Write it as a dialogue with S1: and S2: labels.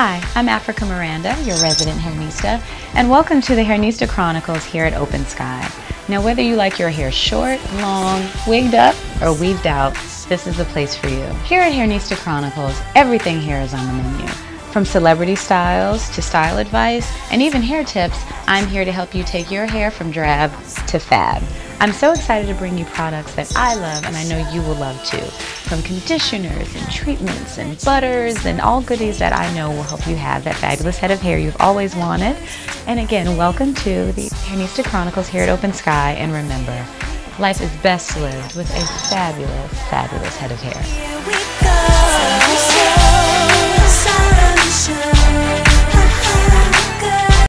S1: I'm Africa Miranda, your resident hairnista, and welcome to the Hairnista Chronicles here at Open Sky. Now, whether you like your hair short, long, wigged up, or weaved out, this is the place for you. Here at Hairnista Chronicles, everything here is on the menu. From celebrity styles to style advice and even hair tips, I'm here to help you take your hair from drab to fab. I'm so excited to bring you products that I love and I know you will love too. From conditioners and treatments and butters and all goodies that I know will help you have that fabulous head of hair you've always wanted. And again, welcome to the Hairnista Chronicles here at Open Sky. And remember, life is best lived with a fabulous, fabulous head of hair.